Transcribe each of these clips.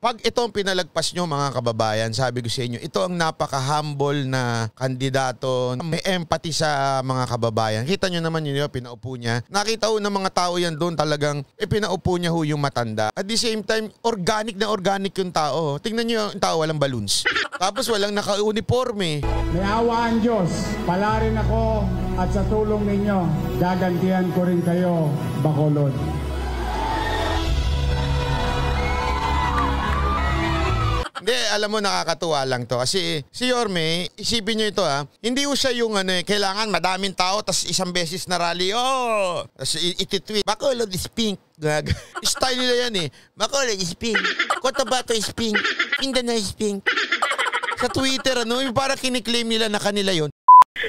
Pag ito ang pinalagpas nyo mga kababayan, sabi ko sa inyo, ito ang napaka-humble na kandidato. May empathy sa mga kababayan. Kita nyo naman yun, pinaupo niya. Nakita ko ng mga tao yan doon talagang eh, pinaupo niya ho yung matanda. At the same time, organic na organic yung tao. Tingnan nyo yung tao, walang balloons. Tapos walang naka-uniforme. May awa ang Diyos. Pala rin ako at sa tulong ninyo, gagantihan ko rin kayo, Bacolod. Hindi, alam mo nakakatuwa lang to. Kasi si Yorme, isipin nyo ito ha, hindi ko siya yung ano eh, kailangan madaming tao tas isang beses na rally. Oh! Tapos ititweet, Bacolod is pink. Gag. Style nila yan eh. Bacolod is pink. Cotabato is pink. Mindanao is pink. Sa Twitter, ano, yung parang kiniklaim nila na kanila yon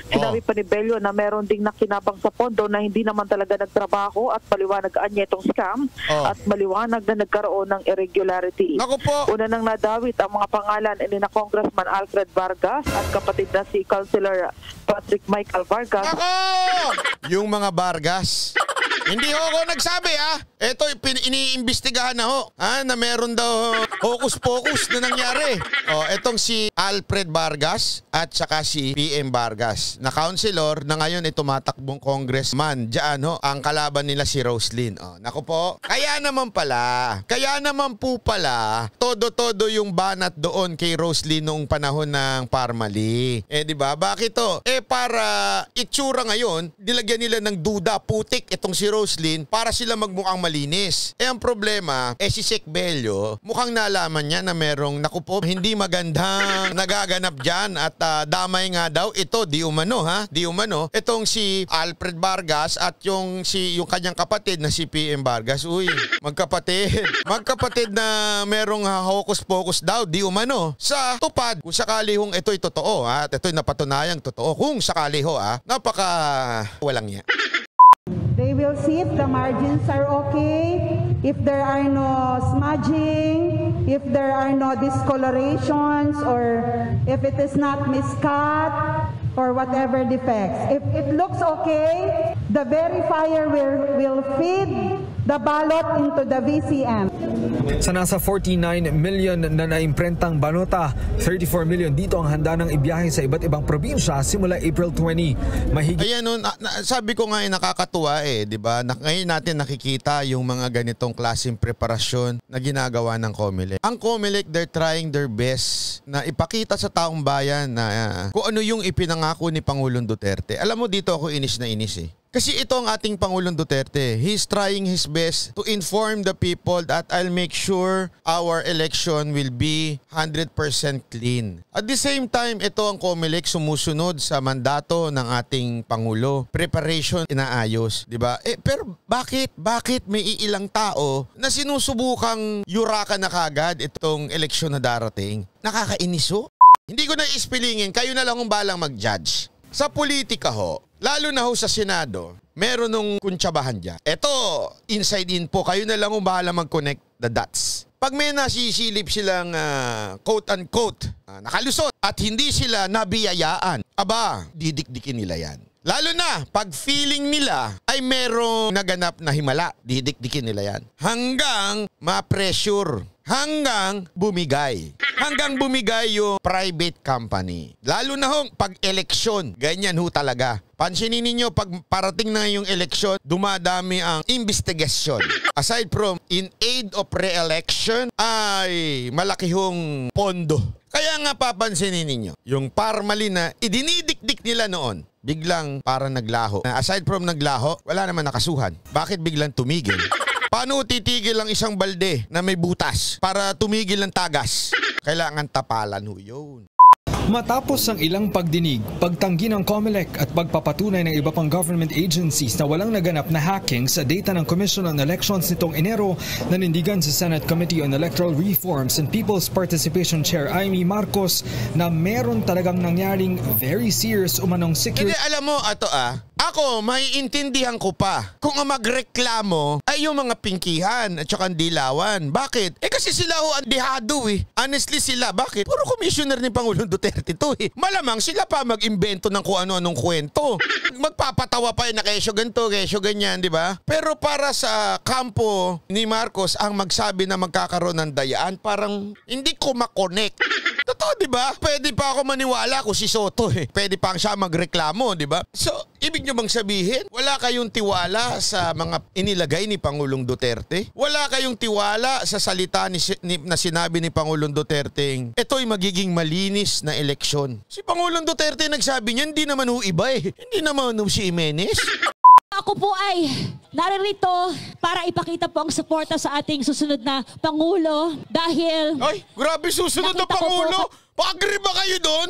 Sinabi pa ni Bello na meron ding nakinabang sa pondo na hindi naman talaga nagtrabaho at maliwanag anya itong scam Oh. at maliwanag na nagkaroon ng irregularity. Naku po! Una nang nadawit ang mga pangalan ni na Congressman Alfred Vargas at kapatid na si Councilor Patrick Michael Vargas. Ako! Yung mga Vargas. Hindi ho ako nagsabi ah. Ito iniimbestigahan na ho. Ah, na meron daw hocus-pocus na nangyari. Oh, etong si Alfred Vargas at saka si PM Vargas na councilor na ngayon ay tumatakbong congressman. Diyan ho, ang kalaban nila si Roslyn. Oh, naku po. Kaya naman pala, kaya naman po pala, todo-todo yung banat doon kay Roslyn noong panahon ng Parmali. Eh di ba? Bakit to? Eh para itsura ngayon, nilagyan nila ng duda, putik itong si Roslyn para sila magmukhang malinis. Eh ang problema, eh si Sek Bello, mukhang nalaman niya na merong, naku hindi magandang nagaganap dyan at ah, damay nga daw ito, di umano ha, di umano. Itong si Alfred Vargas at yung si yung kanyang kapatid na si PM Vargas. Uy, magkapatid. Magkapatid na merong hocus-pocus daw, di umano. Sa tupad, kung sakali hong ito'y totoo ha, at ito'y napatunayang totoo, kung sakali ho ha, napaka walang niya. They will see if the margins are okay, if there are no smudging, if there are no discolorations, or if it is not miscut, or whatever defects. If it looks okay, the verifier will, will feed the ballot into the VCM. Sa nasa 49 million na naimprentang balota, 34 million dito ang handa ng ibiyahe sa iba't ibang probinsya simula April 20. Mahigit Ayan nun, na- na- sabi ko nga eh, nakakatuwa eh, di ba? Na, ngayon natin nakikita yung mga ganitong klaseng preparasyon na ginagawa ng COMELEC. Ang COMELEC, they're trying their best na ipakita sa taong bayan na ah, kung ano yung ipinangako ni Pangulong Duterte. Alam mo dito ako inis na inis eh. Kasi ito ang ating Pangulong Duterte. He's trying his best to inform the people that I'll make sure our election will be 100% clean. At the same time, ito ang COMELEC sumusunod sa mandato ng ating Pangulo. Preparation inaayos, di ba? Eh, pero bakit? Bakit may iilang tao na sinusubukang yurakan na kagad itong eleksyon na darating? Nakakainis ho. Hindi ko na ispilingin, kayo na lang kung balang mag-judge. Sa politika ho, lalo na ho sa Senado, meron nung kuntsabahan dyan. Ito, inside info, kayo na lang kung bahala mag-connect the dots. Pag may nasisilip silang ah, quote-unquote ah, nakalusot at hindi sila nabiyayaan, aba, didikdikin nila yan. Lalo na pag feeling nila ay merong naganap na himala, didikdikin nila yan. Hanggang ma-pressure hanggang bumigay. Hanggang bumigay yung private company. Lalo na hong pag eleksyon, ganyan ho talaga. Pansinin ninyo, pag parating na yung eleksyon, dumadami ang investigasyon. Aside from in aid of re-election, ay malaki hong pondo. Kaya nga papansinin ninyo, yung parmali na idinidikdik nila noon, biglang para naglaho. Aside from naglaho, wala naman nakasuhan. Bakit biglang tumigil? Paano titigil ang isang balde na may butas para tumigil ng tagas? Kailangan tapalan ho yun. Matapos ang ilang pagdinig, pagtanggi ng COMELEC at pagpapatunay ng iba pang government agencies na walang naganap na hacking sa data ng Commission on Elections nitong Enero, nanindigan sa Senate Committee on Electoral Reforms and People's Participation Chair Amy Marcos na meron talagang nangyaring very serious umanong Hindi, security alam mo, ato ah, Ako, maiintindihan ko pa. Kung ang magreklamo ay yung mga pingkihan at saka dilawan. Bakit? Eh kasi sila ho ang dihado eh. Honestly sila. Bakit? Puro commissioner ni Pangulong Duterte to eh. Malamang sila pa mag-imbento ng kung ano-anong kwento. Magpapatawa pa yun na kesyo ganito, kesyo ganyan, di ba? Pero para sa kampo ni Marcos ang magsabi na magkakaroon ng dayaan, parang hindi ko makonect. Totoo, di ba? Pwede pa ako maniwala kung si Soto eh. Pwede pa siya magreklamo, di ba? So, ibig nyo bang sabihin, wala kayong tiwala sa mga inilagay ni Pangulong Duterte? Wala kayong tiwala sa salita ni, ni, na sinabi ni Pangulong Duterte, ito'y magiging malinis na eleksyon. Si Pangulong Duterte nagsabi niya, hindi naman ho iba eh. Hindi naman ho si Jimenez. Ako po ay naririto para ipakita po ang suporta sa ating susunod na Pangulo dahil Ay, grabe susunod na Nakita ko po Pangulo. Pag-agree ba kayo doon?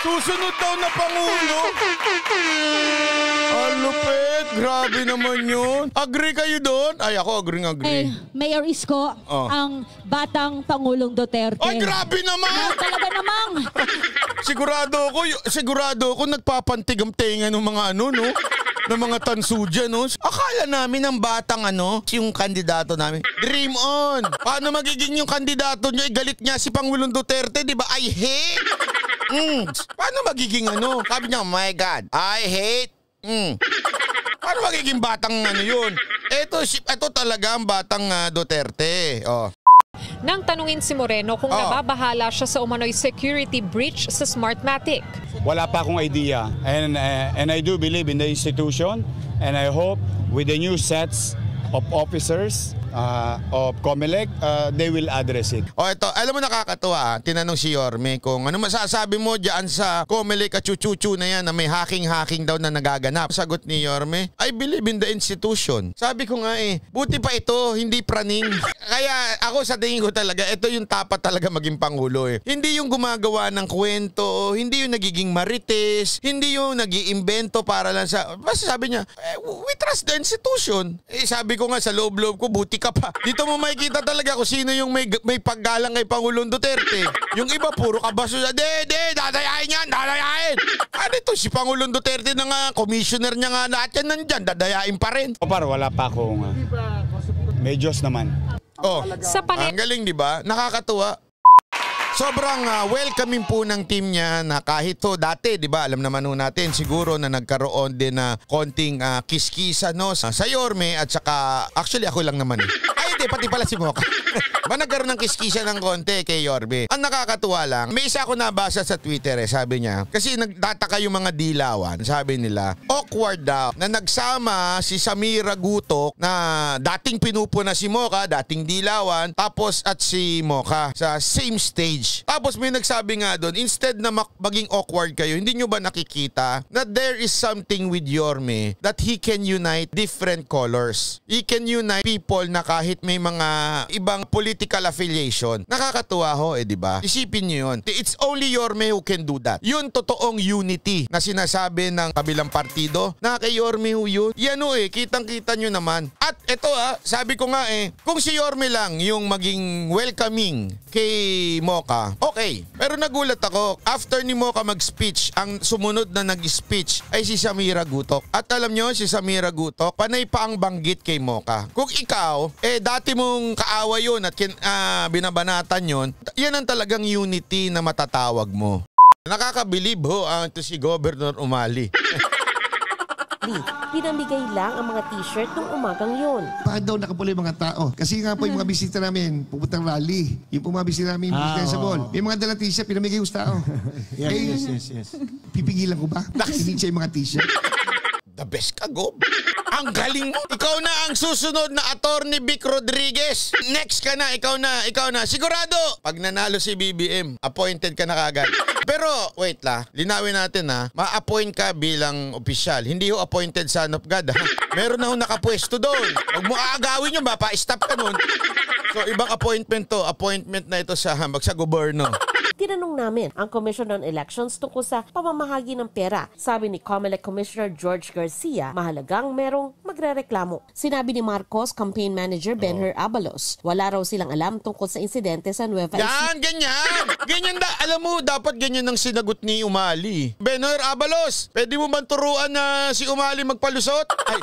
Susunod daw na Pangulo. Alupet, grabe naman yun. Agree kayo doon? Ay, ako agree, eh, agree. Mayor Isko Oh. ang batang Pangulong Duterte. Ay, grabe Na naman! talaga namang Sigurado ako, y- sigurado ako nagpapantig ang tenga ng mga ano, no? Ng mga tansu dyan, no? Akala namin ang batang ano, yung kandidato namin. Dream on! Paano magiging yung kandidato nyo? Eh, galit niya si Pangulong Duterte, di ba? I hate! Mm. Paano magiging ano? Sabi niya, oh my God, I hate. Mm. Paano magiging batang ano yun? Ito, si- ito talaga ang batang ah, Duterte. Oh. Nang tanungin si Moreno kung Oh. nababahala siya sa umano'y security breach sa Smartmatic. Wala pa akong idea. And, uh, and I do believe in the institution. And I hope with the new sets of officers uh, of COMELEC, uh, they will address it. O ito, alam mo nakakatuwa, ah. tinanong si Yorme kung ano masasabi mo dyan sa Comelec at chuchuchu na yan na may hacking-hacking daw na nagaganap. Sagot ni Yorme, I believe in the institution. Sabi ko nga eh, buti pa ito, hindi praning. Kaya ako sa tingin ko talaga, ito yung tapat talaga maging Pangulo eh. Hindi yung gumagawa ng kwento, hindi yung nagiging marites, hindi yung nag iimbento para lang sa... Basta sabi niya, eh, we trust the institution. Eh, sabi ko nga sa loob-loob ko, buti ka pa. Dito mo makikita talaga kung sino yung may, may paggalang kay Pangulong Duterte. Yung iba, puro kabaso na, de, de, dadayain yan, dadayain. Ano ito, si Pangulong Duterte na nga, commissioner niya nga lahat yan nandyan, dadayain pa rin. O par, wala pa akong... Uh, may Diyos naman. Oh, Sa pane- ang galing, di ba? Nakakatuwa. Sobrang ah, welcoming po ng team niya na kahit to dati, 'di ba? Alam naman natin siguro na nagkaroon din na konting ah, kiskisa no sa, sa Yorme at saka actually ako lang naman eh. Ay, hindi pati pala si Mocha. ba nagkaroon ng kiskisa ng konti kay Yorme. Ang nakakatuwa lang, may isa ako nabasa sa Twitter eh, sabi niya, kasi nagtataka yung mga dilawan, sabi nila, awkward daw na nagsama si Samira Gutok na dating pinupuna si Mocha, dating dilawan, tapos at si Mocha sa same stage. Tapos may nagsabi nga doon, instead na maging awkward kayo, hindi nyo ba nakikita na there is something with Yorme that he can unite different colors. He can unite people na kahit may mga ibang political affiliation. Nakakatuwa ho eh, di ba? Isipin nyo yun. It's only Yorme who can do that. Yun totoong unity na sinasabi ng kabilang partido na kay Yorme ho yun. Yan ho eh, kitang-kita nyo naman. At ito ah, sabi ko nga eh, kung si Yorme lang yung maging welcoming kay Mocha, okay. Pero nagulat ako, after ni Mocha mag-speech, ang sumunod na nag-speech ay si Samira Gutok. At alam nyo, si Samira Gutok, panay pa ang banggit kay Mocha. Kung ikaw, eh dati mong kaawa yun at kin, ah, binabanatan yun, yan ang talagang unity na matatawag mo. Nakakabilib ho ang ito si Governor Umali. Pinamigay lang ang mga t-shirt nung umagang yun. Bakit daw nakapula yung mga tao? Kasi nga po yung mga bisita namin, pupuntang rally. Yung po mga bisita namin, Ah, bisita sa oo. mall. May mga dalang t-shirt, pinamigay yung tao. Yes, Eh, yes, yes, yes. Pipigilan ko ba? Hindi siya yung mga t-shirt. The best ka, Gob. Ang galing mo. Ikaw na ang susunod na attorney Vic Rodriguez. Next ka na, ikaw na, ikaw na. Sigurado, pag nanalo si BBM, appointed ka na kagad. Pero, wait la, linawin natin ha, ma-appoint ka bilang opisyal. Hindi ho appointed son of God ha. Meron na ho nakapwesto doon. Huwag mo aagawin yun ba, pa-stop ka nun. So, ibang appointment to. Appointment na ito sa, sa gobyerno. Tinanong namin ang Commission on Elections tungkol sa pamamahagi ng pera. Sabi ni COMELEC Commissioner George Garcia, mahalagang merong maganda nagrereklamo. Sinabi ni Marcos campaign manager Benher Abalos, wala raw silang alam tungkol sa insidente sa Nueva Ecija. Yan, ganyan. Ganyan da. Alam mo, dapat ganyan ang sinagot ni Umali. Benor Abalos, pwede mo bang turuan na si Umali magpalusot? Ay,